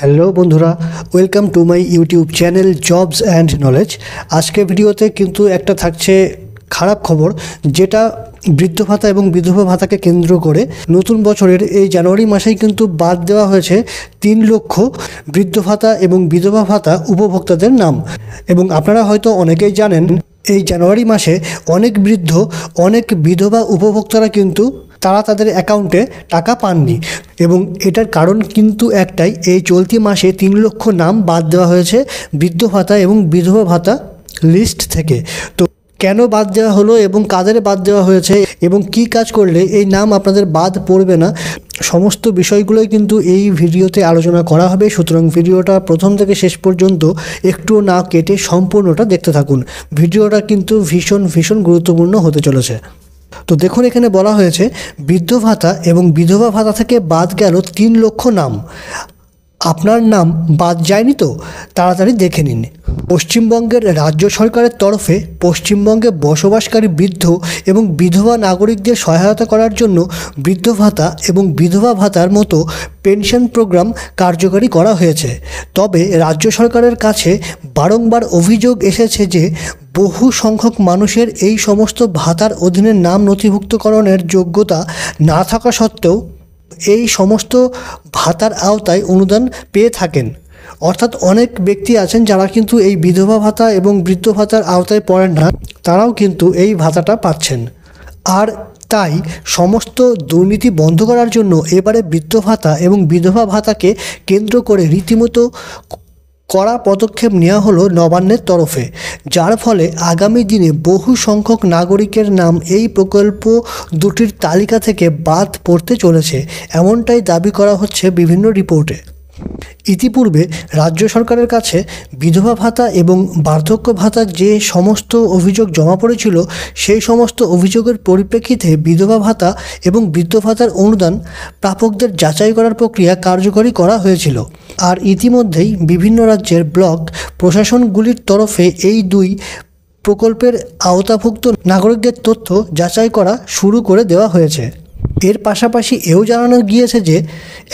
Hello বন্ধুরা, welcome to my YouTube channel jobs and knowledge. আজকের ভিডিওতে কিন্তু একটা থাকছে খারাপ খবর, যেটা বৃদ্ধ ভাতা এবং বিধবা ভাতাকে কেন্দ্র করে নতুন বছরের এই জানুয়ারি মাসেই কিন্তু বাদ দেওয়া হয়েছে তিন লক্ষ বৃদ্ধ ভাতা এবং বিধবা ভাতা উপভোক্তাদের নাম। এবং আপনারা হয়তো অনেকেই জানেন, এই জানুয়ারি মাসে অনেক বৃদ্ধ, অনেক বিধবা উপভোক্তারা কিন্তু তারা তাদের অ্যাকাউন্টে টাকা পাননি। এবং এটার কারণ কিন্তু একটাই, এই চলতি মাসে তিন লক্ষ নাম বাদ দেওয়া হয়েছে বৃদ্ধ ভাতা এবং বিধবা ভাতা লিস্ট থেকে। তো কেন বাদ দেওয়া হলো এবং কাদের বাদ দেওয়া হয়েছে এবং কি কাজ করলে এই নাম আপনাদের বাদ পড়বে না, সমস্ত বিষয়গুলোই কিন্তু এই ভিডিওতে আলোচনা করা হবে। সুতরাং ভিডিওটা প্রথম থেকে শেষ পর্যন্ত একটু না কেটে সম্পূর্ণটা দেখতে থাকুন। ভিডিওটা কিন্তু ভীষণ ভীষণ গুরুত্বপূর্ণ হতে চলেছে। তো দেখুন এখানে বলা হয়েছে বৃদ্ধ ভাতা এবং বিধবা ভাতা থেকে বাদ গেল তিন লক্ষ নাম। আপনার নাম বাদ যায়নি তো? তাড়াতাড়ি দেখে নিন। পশ্চিমবঙ্গের রাজ্য সরকারের তরফে পশ্চিমবঙ্গে বসবাসকারী বৃদ্ধ এবং বিধবা নাগরিকদের সহায়তা করার জন্য বৃদ্ধ ভাতা এবং বিধবা ভাতার মতো পেনশন প্রোগ্রাম কার্যকরী করা হয়েছে। তবে রাজ্য সরকারের কাছে বারংবার অভিযোগ এসেছে যে বহু সংখ্যক মানুষের এই সমস্ত ভাতার অধীনে নাম নথিভুক্তকরণের যোগ্যতা না থাকা সত্ত্বেও এই সমস্ত ভাতার আওতায় অনুদান পেয়ে থাকেন। অর্থাৎ অনেক ব্যক্তি আছেন যারা কিন্তু এই বিধবা ভাতা এবং বৃদ্ধ ভাতার আওতায় পড়েন না, তারাও কিন্তু এই ভাতাটা পাচ্ছেন। আর তাই সমস্ত দুর্নীতি বন্ধ করার জন্য এবারে বৃদ্ধ ভাতা এবং বিধবা ভাতাকে কেন্দ্র করে রীতিমতো কড়া পদক্ষেপ নেওয়া হলো নবান্নের তরফে, যার ফলে আগামী দিনে বহু সংখ্যক নাগরিকের নাম এই প্রকল্প দুটির তালিকা থেকে বাদ পড়তে চলেছে, এমনটাই দাবি করা হচ্ছে বিভিন্ন রিপোর্টে। ইতিপূর্বে রাজ্য সরকারের কাছে বিধবা ভাতা এবং বার্ধক্য ভাতার যে সমস্ত অভিযোগ জমা পড়েছিল, সেই সমস্ত অভিযোগের পরিপ্রেক্ষিতে বিধবা ভাতা এবং বৃদ্ধ ভাতার অনুদান প্রাপকদের যাচাই করার প্রক্রিয়া কার্যকরী করা হয়েছিল। আর ইতিমধ্যেই বিভিন্ন রাজ্যের ব্লক প্রশাসনগুলির তরফে এই দুই প্রকল্পের আওতাভুক্ত নাগরিকদের তথ্য যাচাই করা শুরু করে দেওয়া হয়েছে। এর পাশাপাশি এও জানানো গিয়েছে যে,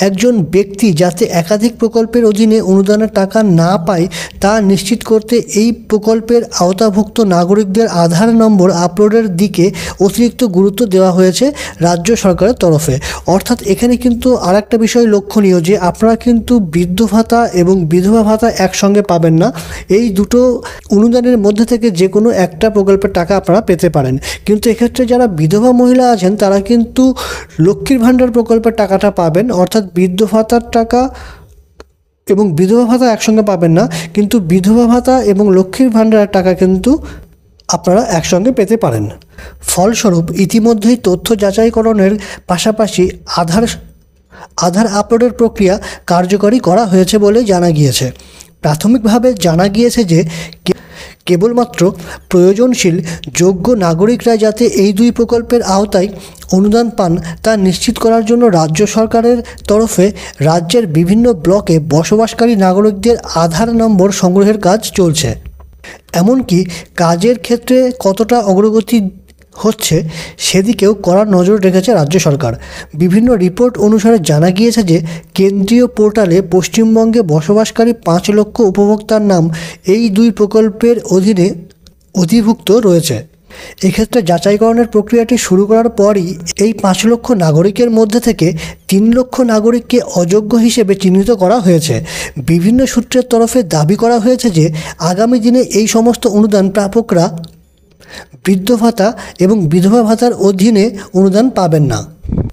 একজন ব্যক্তি যাতে একাধিক প্রকল্পের অধীনে অনুদানের টাকা না পায়, তা নিশ্চিত করতে এই প্রকল্পের আওতাভুক্ত নাগরিকদের আধার নম্বর আপলোডের দিকে অতিরিক্ত গুরুত্ব দেওয়া হয়েছে রাজ্য সরকারের তরফে। অর্থাৎ এখানে কিন্তু আর একটা বিষয় লক্ষণীয় যে, আপনারা কিন্তু বৃদ্ধ ভাতা এবং বিধবা ভাতা একসঙ্গে পাবেন না। এই দুটো অনুদানের মধ্যে থেকে যে কোনো একটা প্রকল্পের টাকা আপনারা পেতে পারেন। কিন্তু এক্ষেত্রে যারা বিধবা মহিলা আছেন, তারা কিন্তু লক্ষ্মীর ভাণ্ডার প্রকল্পের টাকাটা পাবেন, অর্থাৎ বৃদ্ধ ভাতার টাকা এবং বিধবা ভাতা একসঙ্গে পাবেন না, কিন্তু বিধবা ভাতা এবং লক্ষ্মীর ভাণ্ডারের টাকা কিন্তু আপনারা একসঙ্গে পেতে পারেন। ফলস্বরূপ, ইতিমধ্যেই তথ্য যাচাইকরণের পাশাপাশি আধার আধার আপলোডের প্রক্রিয়া কার্যকরী করা হয়েছে বলে জানা গিয়েছে। প্রাথমিকভাবে জানা গিয়েছে যে কেবলমাত্র প্রয়োজনশীল যোগ্য নাগরিকরা যাতে এই দুই প্রকল্পের আওতায় অনুদান পান, তা নিশ্চিত করার জন্য রাজ্য সরকারের তরফে রাজ্যের বিভিন্ন ব্লকে বসবাসকারী নাগরিকদের আধার নম্বর সংগ্রহের কাজ চলছে। এমনকি কাজের ক্ষেত্রে কতটা অগ্রগতি হচ্ছে সেদিকেও কড়া নজর রেখেছে রাজ্য সরকার। বিভিন্ন রিপোর্ট অনুসারে জানা গিয়েছে যে কেন্দ্রীয় পোর্টালে পশ্চিমবঙ্গে বসবাসকারী পাঁচ লক্ষ উপভোক্তার নাম এই দুই প্রকল্পের অধীনে অধিভুক্ত রয়েছে। এক্ষেত্রে যাচাইকরণের প্রক্রিয়াটি শুরু করার পরই এই পাঁচ লক্ষ নাগরিকের মধ্যে থেকে তিন লক্ষ নাগরিককে অযোগ্য হিসেবে চিহ্নিত করা হয়েছে। বিভিন্ন সূত্রের তরফে দাবি করা হয়েছে যে আগামী দিনে এই সমস্ত অনুদান প্রাপকরা বৃদ্ধ ভাতা এবং বিধবা ভাতার অধীনে অনুদান পাবেন না।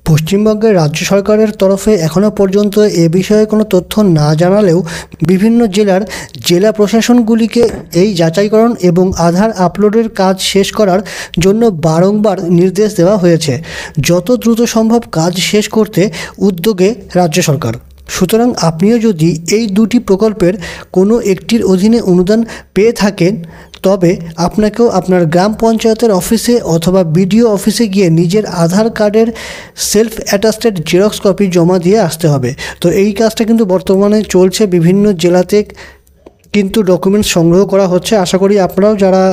পশ্চিমবঙ্গের রাজ্য সরকারের তরফে এখনও পর্যন্ত এ বিষয়ে কোনো তথ্য না জানালেও বিভিন্ন জেলার জেলা প্রশাসনগুলিকে এই যাচাইকরণ এবং আধার আপলোডের কাজ শেষ করার জন্য বারংবার নির্দেশ দেওয়া হয়েছে। যত দ্রুত সম্ভব কাজ শেষ করতে উদ্যোগে রাজ্য সরকার। সুতরাং আপনিও যদি এই দুটি প্রকল্পের কোনো একটির অধীনে অনুদান পেয়ে থাকেন, তবে আপনাকেও আপনার গ্রাম পঞ্চায়েতের অফিসে অথবা বিডিও অফিসে গিয়ে নিজের আধার কার্ডের সেলফ অ্যাটাস্টেড জেরক্স কপি জমা দিয়ে আসতে হবে। তো এই কাজটা কিন্তু বর্তমানে চলছে বিভিন্ন জেলাতে কিন্তু ডকুমেন্টস সংগ্রহ করা হচ্ছে। আশা করি আপনারাও যারা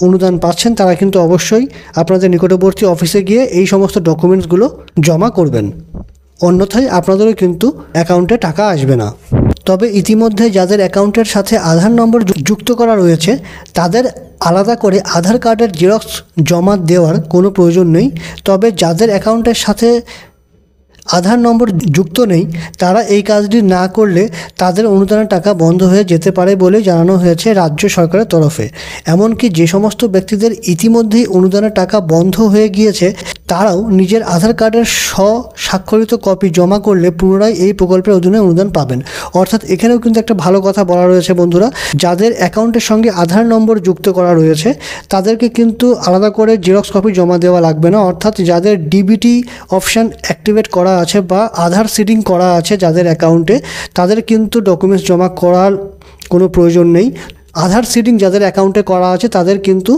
অনুদান পাচ্ছেন, তারা কিন্তু অবশ্যই আপনাদের নিকটবর্তী অফিসে গিয়ে এই সমস্ত ডকুমেন্টসগুলো জমা করবেন। অন্যথায় আপনাদেরও কিন্তু অ্যাকাউন্টে টাকা আসবে না। তবে ইতিমধ্যে যাদের অ্যাকাউন্টের সাথে আধার নম্বর যুক্ত করা রয়েছে, তাদের আলাদা করে আধার কার্ডের জেরক্স জমা দেওয়ার কোনো প্রয়োজন নেই। তবে যাদের অ্যাকাউন্টের সাথে আধার নম্বর যুক্ত নেই, তারা এই কাজটি না করলে তাদের অনুদানের টাকা বন্ধ হয়ে যেতে পারে বলে জানানো হয়েছে রাজ্য সরকারের তরফে। এমনকি যে সমস্ত ব্যক্তিদের ইতিমধ্যেই অনুদানের টাকা বন্ধ হয়ে গিয়েছে, তারাও নিজের আধার কার্ডের স্ব স্বাক্ষরিত কপি জমা করলে পুনরায় এই প্রকল্পের অধীনে অনুদান পাবেন। অর্থাৎ এখানেও কিন্তু একটা ভালো কথা বলা রয়েছে বন্ধুরা, যাদের অ্যাকাউন্টের সঙ্গে আধার নম্বর যুক্ত করা রয়েছে, তাদেরকে কিন্তু আলাদা করে জেরক্স কপি জমা দেওয়া লাগবে না, অর্থাৎ যাদের ডিবিটি অপশান অ্যাক্টিভেট করা আছে বা আধার সিডিং করা আছে যাদের অ্যাকাউন্টে তাদের কিন্তু ডকুমেন্টস জমা করার কোনো প্রয়োজন নেই। আধার সিডিং যাদের অ্যাকাউন্টে করা আছে, তাদের কিন্তু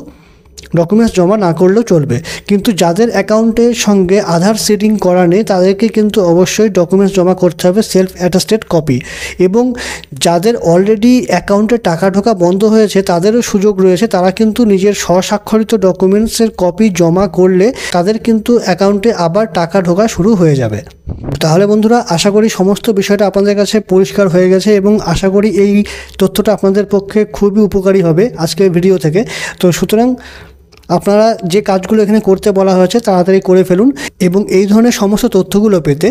ডকুমেন্টস জমা না করলেও চলবে। কিন্তু যাদের অ্যাকাউন্টের সঙ্গে আধার সিডিং করা নেই, তাদেরকে কিন্তু অবশ্যই ডকুমেন্টস জমা করতে হবে সেলফ অ্যাটাস্টেড কপি এবং যাদের অলরেডি অ্যাকাউন্টে টাকা ঢোকা বন্ধ হয়েছে, তাদেরও সুযোগ রয়েছে, তারা কিন্তু নিজের স্বস্বাক্ষরিত ডকুমেন্টসের কপি জমা করলে তাদের কিন্তু অ্যাকাউন্টে আবার টাকা ঢোকা শুরু হয়ে যাবে। তাহলে বন্ধুরা, আশা করি সমস্ত বিষয়টা আপনাদের কাছে পরিষ্কার হয়ে গেছে এবং আশা করি এই তথ্যটা আপনাদের পক্ষে খুবই উপকারী হবে আজকের ভিডিও থেকে। তো সুতরাং আপনারা যে কাজগুলো এখানে করতে বলা হয়েছে তাড়াতাড়ি করে ফেলুন এবং এই ধরনের সমস্ত তথ্যগুলো পেতে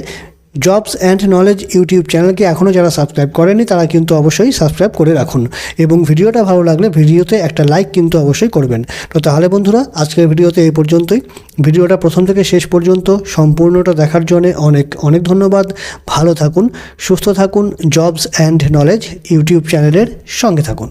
জবস অ্যান্ড নলেজ ইউটিউব চ্যানেলকে এখনও যারা সাবস্ক্রাইব করেনি, তারা কিন্তু অবশ্যই সাবস্ক্রাইব করে রাখুন। এবং ভিডিওটা ভালো লাগলে ভিডিওতে একটা লাইক কিন্তু অবশ্যই করবেন। তো তাহলে বন্ধুরা, আজকের ভিডিওতে এই পর্যন্তই। ভিডিওটা প্রথম থেকে শেষ পর্যন্ত সম্পূর্ণটা দেখার জন্য অনেক অনেক ধন্যবাদ। ভালো থাকুন, সুস্থ থাকুন। জবস অ্যান্ড নলেজ ইউটিউব চ্যানেলের সঙ্গে থাকুন।